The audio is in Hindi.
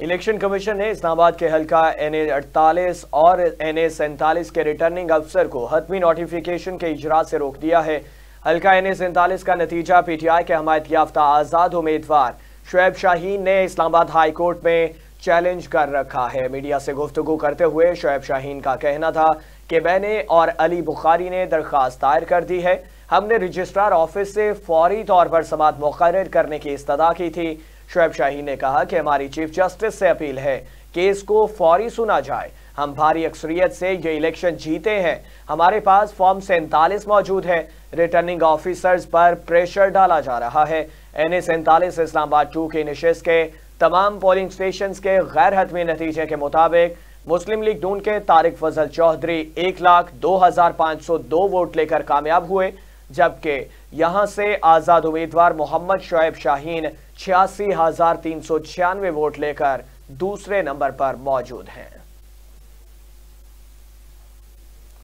इलेक्शन कमीशन ने इस्लामाबाद के हल्का एन ए अड़तालीस और एन ए सैंतालीस के रिटर्निंग अफसर को हतमी नोटिफिकेशन के इजरा से रोक दिया है। हल्का एन ए सैंतालीस का नतीजा पीटीआई के हमायत याफ्ता आज़ाद उम्मीदवार शुएब शाहीन ने इस्लामाबाद हाई कोर्ट में चैलेंज कर रखा है। मीडिया से गुफ्तु करते हुए शुएब शाहीन का कहना था कि मैंने और अली बुखारी ने दरख्वास्त दायर कर दी है। हमने रजिस्ट्रार ऑफ़िस से फौरी तौर पर समात मुकर करने की इस्तः की थी। शुएब शाही ने कहा कि हमारी चीफ जस्टिस से अपील है केस को फौरी सुना जाए। हम भारी अक्सरियत से ये इलेक्शन जीते हैं। हमारे पास फॉर्म सैंतालीस मौजूद है। रिटर्निंग ऑफिसर्स पर प्रेशर डाला जा रहा है। एन ए सैंतालीस, इस्लामाबाद टू के निशस्त के तमाम पोलिंग स्टेशन के गैर हतमी नतीजे के मुताबिक मुस्लिम लीग नून के तारिक फजल चौधरी एक लाख दो हज़ार पाँच सौ दो वोट लेकर कामयाब हुए। जबकि यहाँ से आज़ाद उम्मीदवार मोहम्मद शोएब शाहीन छियासी हज़ार तीन सौ छियानवे वोट लेकर दूसरे नंबर पर मौजूद हैं।